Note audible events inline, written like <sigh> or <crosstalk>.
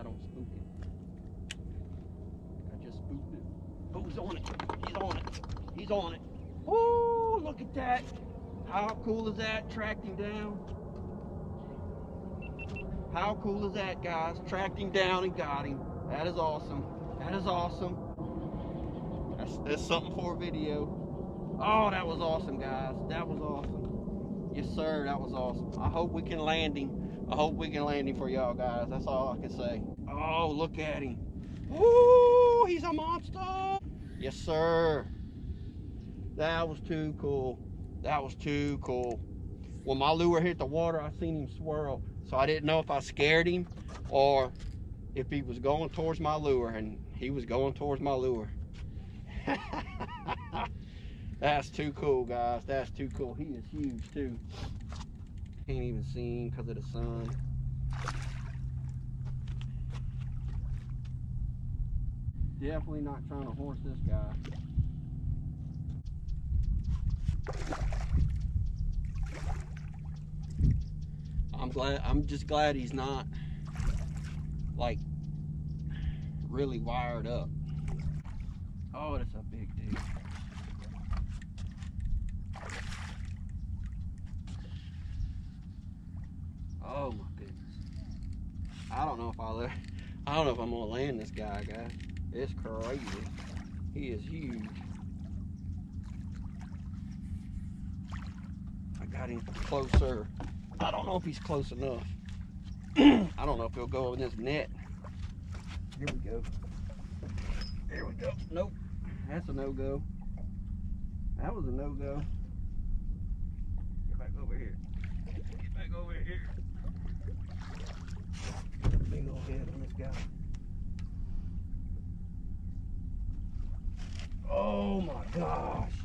I don't spook it. I just spooked it. Oh, he's on it. He's on it. He's on it. Oh, look at that. How cool is that? Tracked him down. How cool is that, guys? Tracked him down and got him. That is awesome. That is awesome. That's, that's something for a video. Oh, that was awesome, guys. That was awesome. Yes, sir. That was awesome. I hope we can land him. I hope we can land him for y'all, guys. That's all I can say. Oh, look at him. Ooh, he's a monster. Yes, sir. That was too cool. That was too cool. When my lure hit the water, I seen him swirl. So I didn't know if I scared him or if he was going towards my lure and he was going towards my lure. <laughs> That's too cool, guys. That's too cool. He is huge, too. Can't even see him because of the sun. Definitely not trying to horse this guy. I'm glad, I'm just glad he's not like really wired up. Oh, that's a big dude. Oh my goodness. I don't know if I'll <laughs> I don't know if I'm gonna land this guy, guys. It's crazy. He is huge. I got him closer. I don't know if he's close enough. <clears throat> I don't know if he'll go in this net. Here we go. There we go. Nope. That's a no-go. That was a no-go. Get back over here. Get back over here. Big old head on this guy. Oh my gosh.